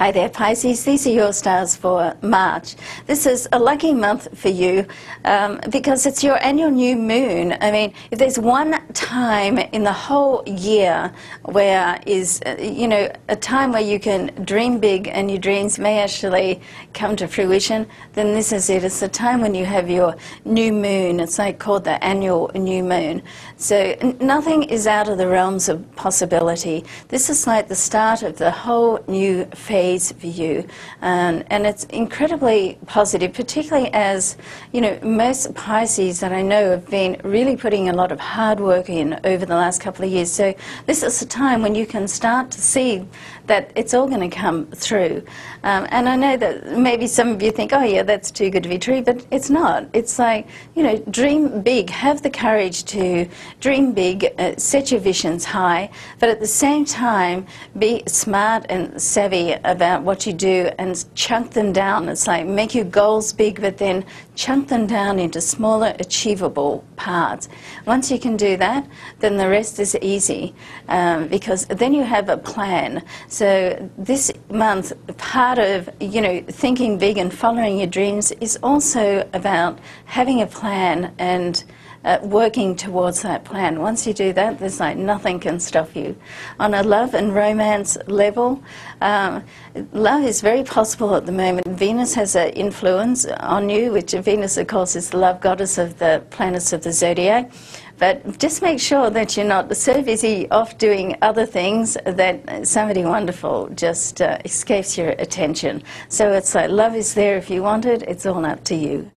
Hi there, Pisces. These are your stars for March. This is a lucky month for you um, because it's your annual new moon. I mean, if there's one time in the whole year where is, uh, you know, a time where you can dream big and your dreams may actually come to fruition, then this is it. It's the time when you have your new moon. It's like called the annual new moon. So nothing is out of the realms of possibility. This is like the start of the whole new phase for you. Um, and it's incredibly positive, particularly as, you know, most Pisces that I know have been really putting a lot of hard work in over the last couple of years. So this is a time when you can start to see that it's all going to come through. Um, and I know that maybe some of you think, oh, yeah, that's too good to be true, but it's not. It's like, you know, dream big, have the courage to dream big, uh, set your visions high, but at the same time, be smart and savvy about what you do and chunk them down. It's like make your goals big, but then chunk them down into smaller, achievable parts. Once you can do that, then the rest is easy um, because then you have a plan. So this month, part of you know thinking big and following your dreams is also about having a plan and uh, working towards that plan. Once you do that, there's like nothing can stop you. On a love and romance level, um, love is very possible at the moment. Venus has an influence on you, which Venus, of course, is the love goddess of the planets of the zodiac. But just make sure that you're not so busy off doing other things that somebody wonderful just uh, escapes your attention. So it's like love is there if you want it, it's all up to you.